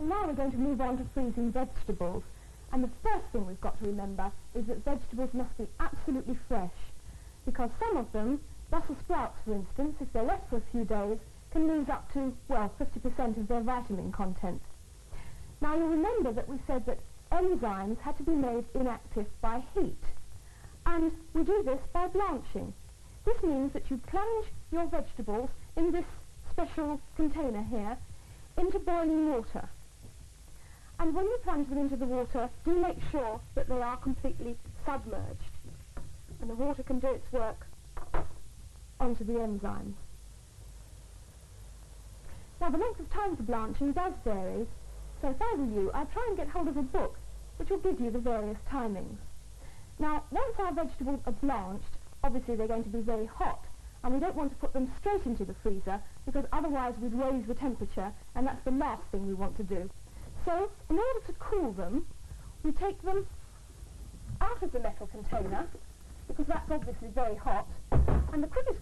Now we're going to move on to freezing vegetables. And the first thing we've got to remember is that vegetables must be absolutely fresh. Because some of them, Brussels sprouts for instance, if they're left for a few days, can lose up to, well, 50% of their vitamin content. Now you'll remember that we said that enzymes had to be made inactive by heat. And we do this by blanching. This means that you plunge your vegetables in this special container here into boiling water. And when you plunge them into the water, do make sure that they are completely submerged. And the water can do its work onto the enzymes. Now the length of time for blanching does vary, so if I were you, I'd try and get hold of a book which will give you the various timings. Now, once our vegetables are blanched, obviously they're going to be very hot, and we don't want to put them straight into the freezer because otherwise we'd raise the temperature, and that's the last thing we want to do. So, in order to cool them, we take them out of the metal container, because that's obviously very hot, and the quickest